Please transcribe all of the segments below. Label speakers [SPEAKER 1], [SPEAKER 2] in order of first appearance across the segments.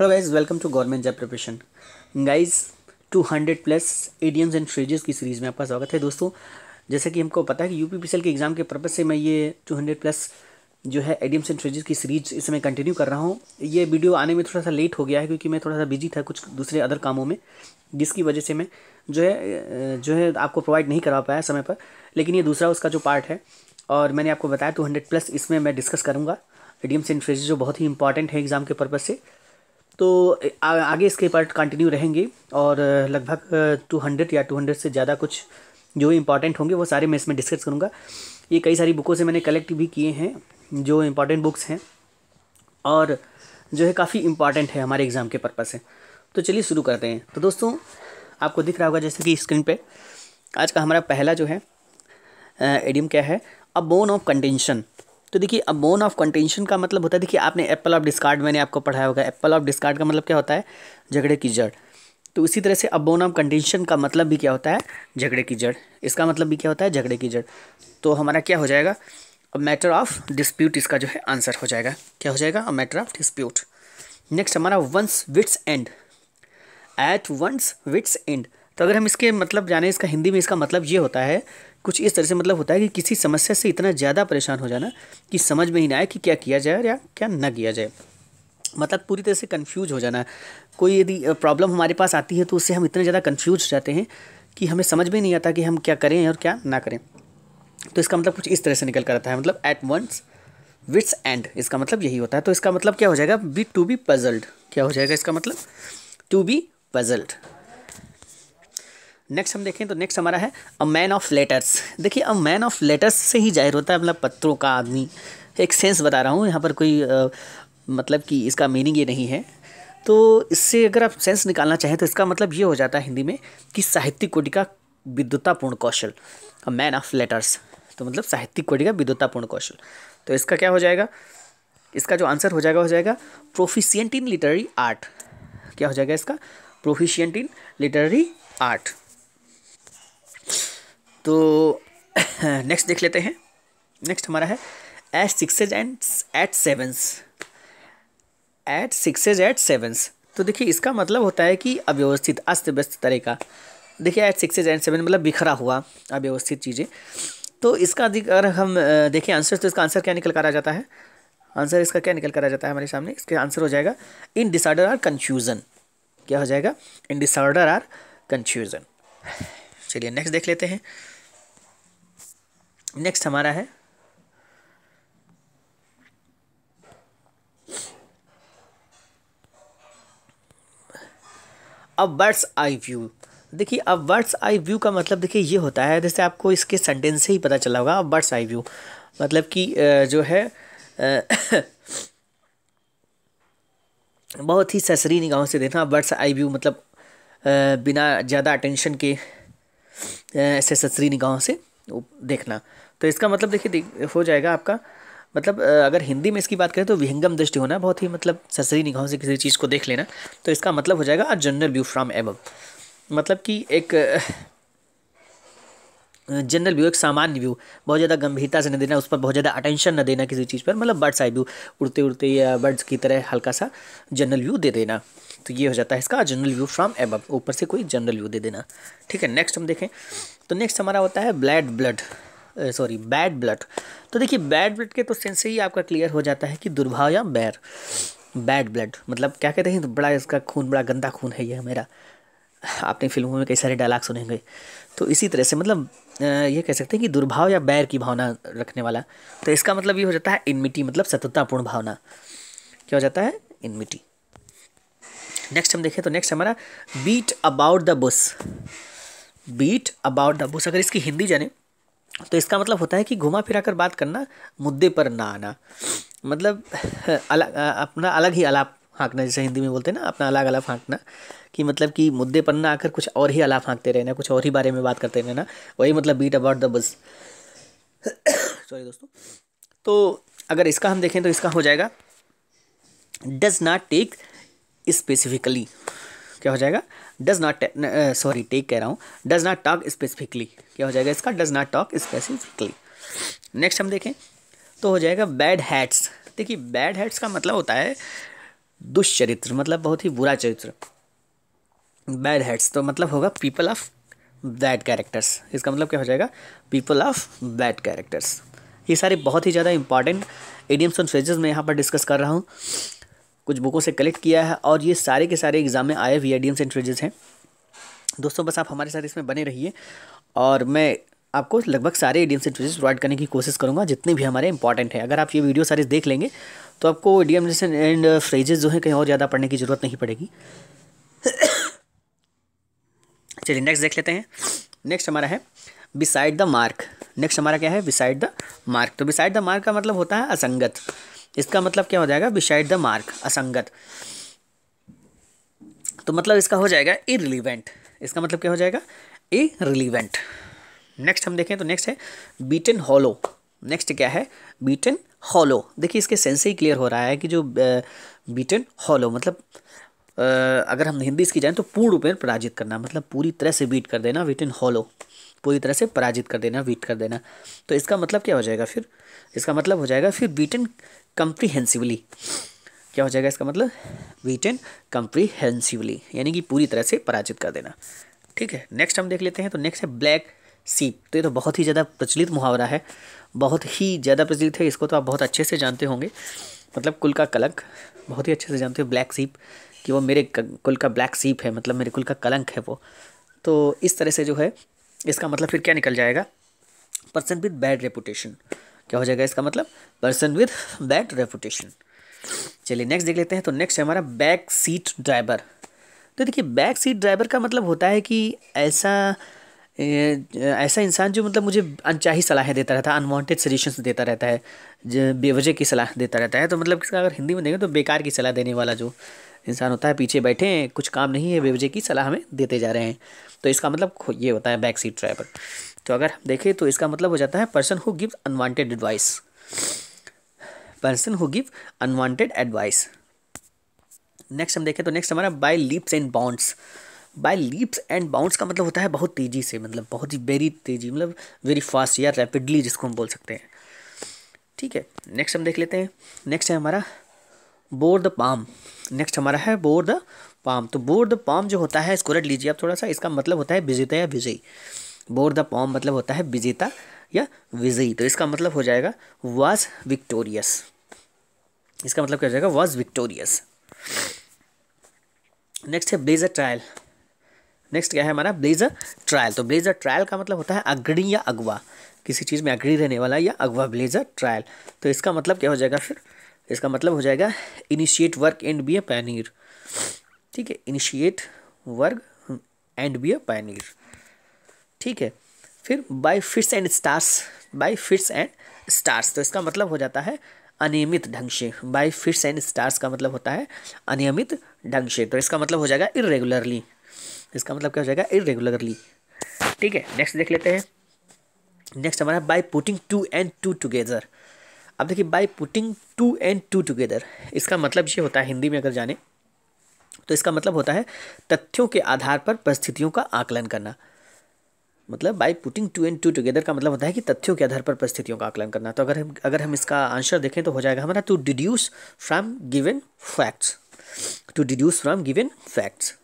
[SPEAKER 1] Hello guys welcome to government job preparation guys 200 plus idioms and phrases की series में आपका स्वागत है दोस्तों। जैसे कि हमको पता है कि यूपी के एग्ज़ाम के पर्पज़ से मैं ये 200 प्लस जो है एडियम्स एंड फ्रेजेस की सीरीज़ इसे मैं कंटिन्यू कर रहा हूँ। ये वीडियो आने में थोड़ा सा लेट हो गया है क्योंकि मैं थोड़ा सा बिज़ी था कुछ दूसरे अदर कामों में, जिसकी वजह से मैं जो है जो है आपको प्रोवाइड नहीं करवा पाया समय पर। लेकिन ये दूसरा उसका जो पार्ट है, और मैंने आपको बताया टू हंड्रेड प्लस इसमें मैं डिस्कस करूँगा। एडियम्स एंड फ्रेजेस जो बहुत ही इंपॉर्टेंट है एग्ज़ाम के पर्पज़ से। तो आगे इसके पार्ट कंटिन्यू रहेंगे और लगभग टू हंड्रेड या टू हंड्रेड से ज़्यादा कुछ जो इंपॉर्टेंट होंगे, वो सारे मैं इसमें डिस्कस करूँगा। ये कई सारी बुकों से मैंने कलेक्ट भी किए हैं, जो इंपॉर्टेंट बुक्स हैं, और जो है काफ़ी इंपॉर्टेंट है हमारे एग्ज़ाम के पर्पज़ से तो चलिए शुरू करते हैं। तो दोस्तों, आपको दिख रहा होगा जैसे कि स्क्रीन पे, आज का हमारा पहला जो है एडियम क्या है? अ बोन ऑफ़ कंटेंशन तो देखिए, अब बोन ऑफ़ कंटेंशन का मतलब होता है, देखिए, आपने एप्पल ऑफ़ डिस्कार्ड मैंने आपको पढ़ाया होगा। एप्पल ऑफ़ डिस्कार्ड का मतलब क्या होता है? झगड़े की जड़। तो इसी तरह से अब बोन ऑफ़ कंटेंशन का मतलब भी क्या होता है? झगड़े की जड़। इसका मतलब भी क्या होता है? झगड़े की जड़। तो हमारा क्या हो जाएगा? अब मैटर ऑफ़ डिस्प्यूट इसका जो है आंसर हो जाएगा। क्या हो जाएगा? A matter of dispute next हमारा one's wits end at one's wits end तो अगर हम इसके मतलब जाने, इसका हिंदी में इसका मतलब ये होता है कुछ इस तरह से मतलब होता है कि किसी समस्या से इतना ज़्यादा परेशान हो जाना कि समझ में ही ना आए कि क्या किया जाए या क्या ना किया जाए। मतलब पूरी तरह से कन्फ्यूज़ हो जाना। कोई यदि प्रॉब्लम हमारे पास आती है तो उससे हम इतने ज़्यादा कन्फ्यूज़ हो जाते हैं कि हमें समझ में नहीं आता कि हम क्या करें और क्या ना करें। तो इसका मतलब कुछ इस तरह से निकल कर आता है। मतलब एट वंस विट्स एंड इसका मतलब यही होता है। तो इसका मतलब क्या हो जाएगा? बी टू बी पजल्ड क्या हो जाएगा इसका मतलब? टू बी पजल्ड नेक्स्ट हम देखें तो नेक्स्ट हमारा है अ मैन ऑफ़ लेटर्स देखिए अ मैन ऑफ़ लेटर्स से ही ज़ाहिर होता है मतलब पत्रों का आदमी। एक सेंस बता रहा हूँ यहाँ पर कोई आ, मतलब कि इसका मीनिंग ये नहीं है। तो इससे अगर आप सेंस निकालना चाहें तो इसका मतलब ये हो जाता है हिंदी में कि साहित्यिक कोटि का विद्युतापूर्ण कौशल। अ मैन ऑफ़ लेटर्स तो मतलब साहित्यिक कोटि का विद्युतापूर्ण कौशल। तो इसका क्या हो जाएगा? इसका जो आंसर हो जाएगा हो जाएगा प्रोफिशियंट इन लिटरेरी आर्ट क्या हो जाएगा इसका? प्रोफिशियंट इन लिटरेरी आर्ट तो नेक्स्ट देख लेते हैं। नेक्स्ट हमारा है। At sixes and at sevens at sixes at sevens तो देखिए, इसका मतलब होता है कि अव्यवस्थित, अस्त व्यस्त तरह का। देखिए एट सिक्सेज एंड सेवन मतलब बिखरा हुआ, अव्यवस्थित चीज़ें। तो इसका अगर हम देखें आंसर तो इसका आंसर क्या निकल कर आ जाता है? आंसर इसका क्या निकल कर आ जाता है हमारे सामने? इसका आंसर हो जाएगा इन डिसऑर्डर आर कन्फ्यूज़न क्या हो जाएगा? इन डिसऑर्डर आर कन्फ्यूज़न चलिए नेक्स्ट देख लेते हैं। नेक्स्ट हमारा है। अब बर्ड्स आई व्यू देखिए अब बर्ड्स आई व्यू का मतलब देखिए ये होता है, जैसे आपको इसके सेंटेंस से ही पता चला होगा अब वर्ड्स आई व्यू मतलब कि जो है बहुत ही ससरी निगाहों से देखना वर्ड्स आई व्यू मतलब बिना ज़्यादा अटेंशन के ऐसे ससरी निगाहों से। देखना। तो इसका मतलब देखिए हो जाएगा आपका। मतलब अगर हिंदी में इसकी बात करें तो विहंगम दृष्टि होना बहुत ही मतलब ससरी निगाहों से किसी चीज़ को देख लेना। तो इसका मतलब हो जाएगा a general view from above मतलब कि एक जनरल व्यू एक सामान्य व्यू बहुत ज़्यादा गंभीरता से न देना, उस पर बहुत ज़्यादा अटेंशन न देना किसी चीज़ पर मतलब बर्ड्स आई व्यू उड़ते उड़ते या बर्ड्स की तरह हल्का सा जनरल व्यू दे देना। तो ये हो जाता है इसका जनरल व्यू फ्रॉम एबव ऊपर से कोई जनरल व्यू दे देना। ठीक है नेक्स्ट हम देखें। तो नेक्स्ट हमारा होता है ब्लैड ब्लड सॉरी बैड ब्लड तो देखिए बैड ब्लड के तो सेंस ही आपका क्लियर हो जाता है कि दुर्भाव या बैर। बैड ब्लड मतलब क्या कहते हैं तो बड़ा इसका खून, बड़ा गंदा खून है ये मेरा। आपने फ़िल्मों में कई सारे डायलॉग सुनेंगे तो इसी तरह से मतलब ये कह सकते हैं कि दुर्भाव या बैर की भावना रखने वाला। तो इसका मतलब ये हो जाता है इनमिटी मतलब सततापूर्ण भावना। क्या हो जाता है? इनमिटी नेक्स्ट हम देखें तो नेक्स्ट हमारा beat about the bush beat about the bush अगर इसकी हिंदी जाने तो इसका मतलब होता है कि घुमा फिरा कर बात करना, मुद्दे पर ना आना। मतलब अलग अपना अलग ही अलाप हाँकना जैसे हिंदी में बोलते हैं ना, अपना अलग अलग हाँकना कि मतलब कि मुद्दे पर ना आकर कुछ और ही अला हाँकते रहना, कुछ और ही बारे में बात करते रहना, वही मतलब beat about the bush sorry दोस्तों। तो अगर इसका हम देखें तो इसका हो जाएगा डज नॉट टेक स्पेसिफिकली क्या हो जाएगा? डज नॉट सॉरी टेक कह रहा हूँ। डज नॉट टॉक स्पेसिफिकली क्या हो जाएगा इसका? Does not talk specifically next हम देखें तो हो जाएगा बैड हैट्स देखिए बैड हैट्स का मतलब होता है दुष्चरित्र मतलब बहुत ही बुरा चरित्र। बैड हेड्स तो मतलब होगा पीपल ऑफ़ बैड कैरेक्टर्स इसका मतलब क्या हो जाएगा? पीपल ऑफ़ बैड कैरेक्टर्स ये सारे बहुत ही ज़्यादा इंपॉर्टेंट एडियम्स एंड फ्रेजेस मैं यहाँ पर डिस्कस कर रहा हूँ। कुछ बुकों से कलेक्ट किया है और ये सारे के सारे एग्ज़ाम में आए हुए एडियम्स एंड फ्रेजेस हैं। दोस्तों, बस आप हमारे साथ इसमें बने रहिए और मैं आपको लगभग सारे एडियम्स एंड फ्रेजेस प्रोवाइड करने की कोशिश करूँगा, जितने भी हमारे इंपॉर्टेंट हैं। अगर आप ये वीडियो सारे देख लेंगे तो आपको एडियम्स एंड फ्रेजेस जो है कहीं और ज़्यादा पढ़ने की ज़रूरत नहीं पड़ेगी। चलिए नेक्स्ट देख लेते हैं। नेक्स्ट हमारा है बिसाइड द मार्क नेक्स्ट हमारा क्या है? बिसाइड द मार्क तो बिसाइड द मार्क का मतलब होता है असंगत। इसका मतलब क्या हो जाएगा? बिसाइड द मार्क असंगत। तो मतलब इसका हो जाएगा इरिलीवेंट इसका मतलब क्या हो जाएगा? इरिलीवेंट नेक्स्ट हम देखें तो नेक्स्ट है बीटन हॉलो नेक्स्ट क्या है? बीटन हॉलो देखिए, इसके सेंस ही क्लियर हो रहा है कि जो बीटन हॉलो मतलब अगर हम हिंदी इसकी जाएँ तो पूर्ण रूप में पराजित करना मतलब पूरी तरह से बीट कर देना बीटन हॉलो पूरी तरह से पराजित कर देना बीट कर देना। तो इसका मतलब क्या हो जाएगा फिर? इसका मतलब हो जाएगा फिर बीटन कंप्रीहेंसिवली क्या हो जाएगा इसका मतलब? बीटन कंप्रीहेंसिवली यानी कि पूरी तरह से पराजित कर देना। ठीक है नेक्स्ट हम देख लेते हैं तो नेक्स्ट है ब्लैक सीप तो ये तो बहुत ही ज़्यादा प्रचलित मुहावरा है। बहुत ही ज़्यादा प्रचलित है, इसको तो आप बहुत अच्छे से जानते होंगे। मतलब कुल का कलंक, बहुत ही अच्छे से जानते हो, ब्लैक सीप, कि वो मेरे कुल का ब्लैक सीप है मतलब मेरे कुल का कलंक है वो। तो इस तरह से जो है, इसका मतलब फिर क्या निकल जाएगा? Person with bad reputation. क्या हो जाएगा इसका मतलब? Person with bad reputation. चलिए नेक्स्ट देख लेते हैं तो नेक्स्ट है हमारा बैक सीट ड्राइवर। तो देखिए, बैक सीट ड्राइवर का मतलब होता है कि ऐसा ऐसा इंसान जो मतलब मुझे अनचाही सलाहें देता रहता है अनवांटेड सजेशंस देता रहता है, जो बेवजह की सलाह देता रहता है तो मतलब इसका अगर हिंदी में देखें तो बेकार की सलाह देने वाला जो इंसान होता है, पीछे बैठे हैं, कुछ काम नहीं है, बेवजह की सलाह हमें देते जा रहे हैं। तो इसका मतलब ये होता है बैक सीट ड्राइवर तो अगर हम देखें तो इसका मतलब हो जाता है person who give unwanted advice person who give unwanted advice next हम देखें तो नेक्स्ट हमारा by leaps and bounds by leaps and bounds का मतलब होता है बहुत तेज़ी से मतलब बहुत ही वेरी तेज़ी मतलब वेरी फास्ट या रैपिडली जिसको हम बोल सकते हैं। ठीक है नेक्स्ट हम देख लेते हैं। नेक्स्ट है हमारा बोर द पाम नेक्स्ट हमारा है बोर द पाम तो बोर द पाम जो होता है, इसको रट लीजिए आप थोड़ा सा, इसका मतलब होता है विजेता या विजयी। बोर द पाम मतलब होता है विजेता या विजयी। तो इसका मतलब हो जाएगा वाज विक्टोरियस इसका मतलब क्या हो जाएगा वाज विक्टोरियस नेक्स्ट है ब्लेजर ट्रायल नेक्स्ट क्या है हमारा? ब्लेजर ट्रायल तो ब्लेजर ट्रायल का मतलब होता है अग्रणी या अगवा। किसी चीज़ में अग्रणी रहने वाला या अगवा ब्लेजर ट्रायल तो इसका मतलब क्या हो जाएगा फिर? इसका मतलब हो जाएगा initiate work and be a pioneer ठीक है? Initiate work and be a pioneer ठीक है? फिर by fits and starts by fits and starts तो इसका मतलब हो जाता है अनियमित ढंग से। बाय फिट्स एंड स्टार्स का मतलब होता है अनियमित ढंग से। तो इसका मतलब हो जाएगा इरेगुलरली इसका मतलब क्या हो जाएगा? इरेगुलरली ठीक है नेक्स्ट देख लेते हैं। नेक्स्ट हमारा by putting two and two together अब देखिए by putting two and two together इसका मतलब ये होता है, हिंदी में अगर जाने तो इसका मतलब होता है तथ्यों के आधार पर परिस्थितियों का आकलन करना। मतलब by putting two and two together का मतलब होता है कि तथ्यों के आधार पर परिस्थितियों का आकलन करना। तो अगर हम अगर हम इसका आंसर देखें तो हो जाएगा हमारा to deduce from given facts to deduce from given facts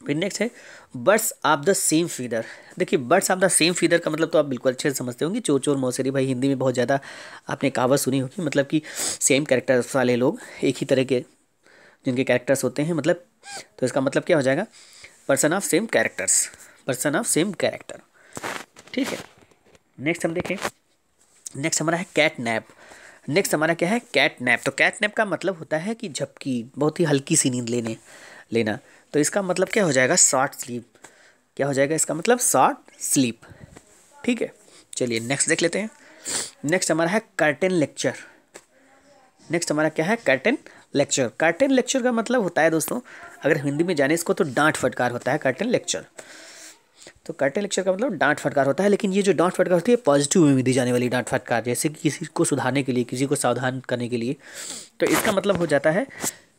[SPEAKER 1] फिर नेक्स्ट है birds of the same feather देखिए birds of the same feather का मतलब तो आप बिल्कुल अच्छे से समझते होंगे। चोर चोर मौसेरी भाई हिंदी में बहुत ज़्यादा आपने कहावत सुनी होगी। मतलब कि सेम कैरेक्टर्स वाले लोग एक ही तरह के जिनके कैरेक्टर्स होते हैं मतलब तो इसका मतलब क्या हो जाएगा? Person of same characters person of same character ठीक है। नेक्स्ट हम देखें। नेक्स्ट हमारा है कैट नैप नेक्स्ट हमारा क्या है? कैट नैप तो कैट नैप का मतलब होता है कि झपकी बहुत ही हल्की सी नींद लेने, लेना। तो इसका मतलब क्या हो जाएगा? शॉर्ट स्लीप क्या हो जाएगा इसका मतलब? शॉर्ट स्लीप ठीक है? चलिए नेक्स्ट देख लेते हैं। नेक्स्ट हमारा है कर्टेन लेक्चर नेक्स्ट हमारा क्या है? कर्टेन लेक्चर कर्टेन लेक्चर का मतलब होता है दोस्तों, अगर हिंदी में जाने इसको तो डांट फटकार होता है कर्टेन लेक्चर तो कर्टेन लेक्चर का मतलब डांट फटकार होता है, लेकिन ये जो डांट फटकार होती है पॉजिटिव में दी जाने वाली डांट फटकार, जैसे कि किसी को सुधारने के लिए, किसी को सावधान करने के लिए। तो इसका मतलब हो जाता है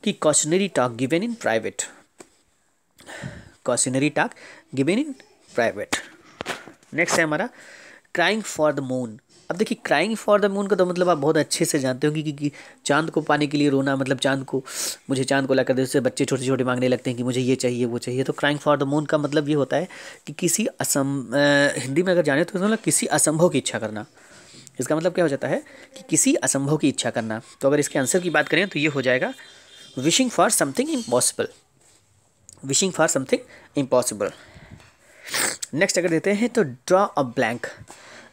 [SPEAKER 1] कि cautionary talk given in private cautionary talk given in private next है हमारा क्राइंग फॉर द मून अब देखिए क्राइंग फॉर द मून का तो मतलब आप बहुत अच्छे से जानते हो कि, चाँद को पाने के लिए रोना मतलब चाँद को मुझे चाँद को लाकर जैसे बच्चे छोटे छोटे मांगने लगते हैं कि मुझे ये चाहिए वो चाहिए। तो क्राइंग फॉर द मून का मतलब ये होता है कि किसी असम हिंदी में अगर जाने तो मतलब किसी असंभव की इच्छा करना। इसका मतलब क्या हो जाता है कि किसी असंभव की इच्छा करना। तो अगर इसके आंसर की बात करें तो ये हो जाएगा wishing for something impossible wishing for something impossible next अगर देते हैं तो ड्रॉ अ ब्लैंक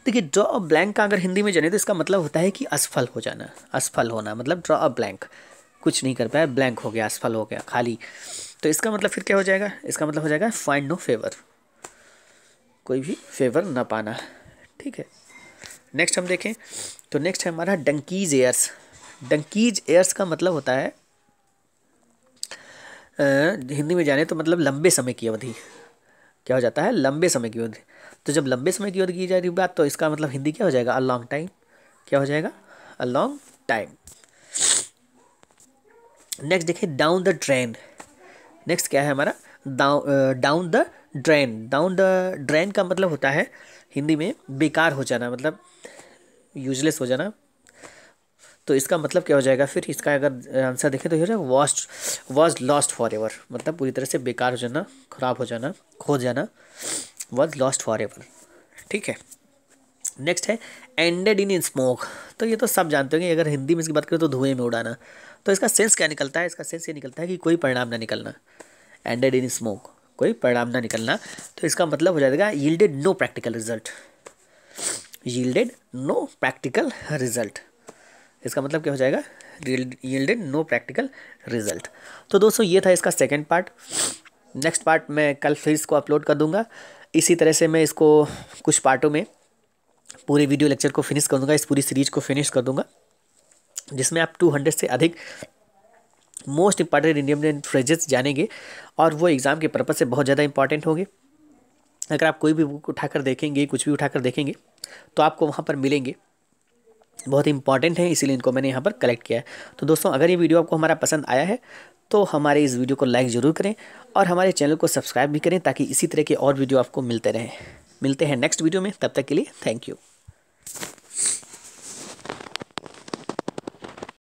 [SPEAKER 1] देखिए ड्रॉ अ ब्लैंक का अगर हिंदी में जाने तो इसका मतलब होता है कि असफल हो जाना असफल होना मतलब ड्रॉ अ ब्लैंक कुछ नहीं कर पाया ब्लैंक हो गया असफल हो गया, खाली. तो इसका मतलब फिर क्या हो जाएगा? इसका मतलब हो जाएगा फाइंड नो फेवर कोई भी फेवर ना पाना. ठीक है. नेक्स्ट हम देखें तो नेक्स्ट है हमारा डंकीज एयर्स डंकीज एयर्स का मतलब होता है हिंदी में जाने तो मतलब लंबे समय की अवधि। क्या हो जाता है? लंबे समय की अवधि। तो जब लंबे समय की अवधि की जा रही बात तो इसका मतलब हिंदी क्या हो जाएगा? अ लॉन्ग टाइम क्या हो जाएगा? अ लॉन्ग टाइम नेक्स्ट देखिए डाउन द ड्रेन नेक्स्ट क्या है हमारा? Down the drain down the drain का मतलब होता है, हिंदी में बेकार हो जाना मतलब यूजलेस हो जाना। तो इसका मतलब क्या हो जाएगा? फिर इसका अगर आंसर देखें तो ये हो जाएगा waste was lost forever मतलब पूरी तरह से बेकार हो जाना, ख़राब हो जाना, खो जाना वॉज़ लॉस्ट फॉर एवर ठीक है? नेक्स्ट है एंडेड इन इन स्मोक तो ये तो सब जानते होंगे, अगर हिंदी में इसकी बात करें तो धुएँ में उड़ाना। तो इसका सेंस क्या निकलता है? इसका सेंस ये निकलता है कि कोई परिणाम ना निकलना। एंडेड इन स्मोक कोई परिणाम ना निकलना। तो इसका मतलब हो जाएगा yielded no practical result yielded no practical result इसका मतलब क्या हो जाएगा? यील्डेड नो प्रैक्टिकल रिज़ल्ट तो दोस्तों, ये था इसका सेकेंड पार्ट नेक्स्ट पार्ट मैं कल फिर इसको अपलोड कर दूँगा। इसी तरह से मैं इसको कुछ पार्टों में पूरे वीडियो लेक्चर को फिनिश कर दूँगा, इस पूरी सीरीज़ को फिनिश कर दूँगा, जिसमें आप टू हंड्रेड से अधिक मोस्ट इंपॉर्टेंट इंडियन फ्रेजेस जानेंगे और वो एग्ज़ाम के पर्पज़ से बहुत ज़्यादा इंपॉर्टेंट होंगे। अगर आप कोई भी बुक उठाकर देखेंगे, कुछ भी उठाकर देखेंगे तो आपको वहाँ पर मिलेंगे। बहुत इंपॉर्टेंट है, इसीलिए इनको मैंने यहाँ पर कलेक्ट किया है। तो दोस्तों, अगर ये वीडियो आपको हमारा पसंद आया है तो हमारे इस वीडियो को लाइक ज़रूर करें और हमारे चैनल को सब्सक्राइब भी करें ताकि इसी तरह के और वीडियो आपको मिलते रहें। मिलते हैं नेक्स्ट वीडियो में, तब तक के लिए थैंक यू